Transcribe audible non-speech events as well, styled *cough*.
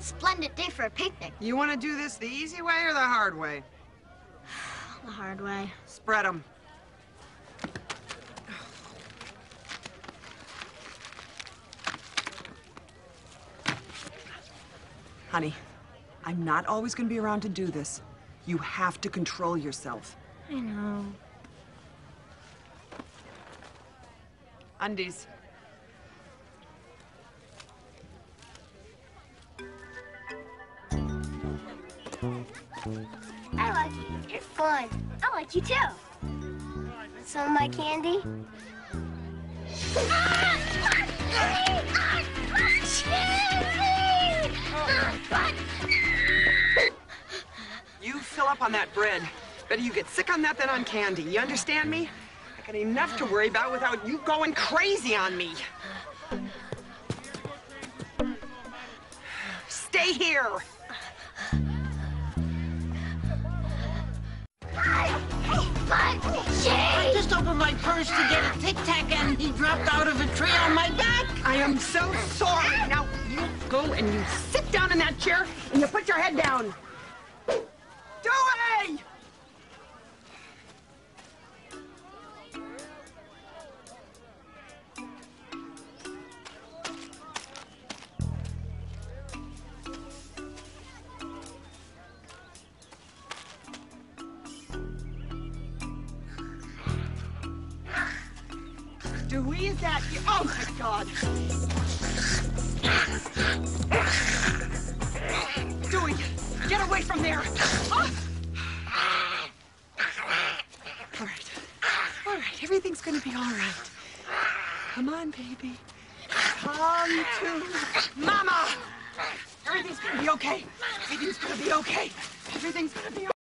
Splendid day for a picnic. You want to do this the easy way or the hard way? *sighs* The hard way. Spread them. Honey, I'm not always going to be around to do this. You have to control yourself. I know. Undies. I like you. You're fun. I like you too. Some of my candy? You fill up on that bread. Better you get sick on that than on candy. You understand me? I got enough to worry about without you going crazy on me. Stay here. Opened my purse to get a Tic Tac and he dropped out of a tree on my back. I am so sorry. Now you go and you sit down in that chair and you put your head down. Dewey, is that you? Oh my God! Dewey, get away from there! Ah! All right, all right, everything's gonna be all right. Come on, baby. Come to Mama! Everything's gonna be okay. Everything's gonna be okay. Everything's gonna be okay.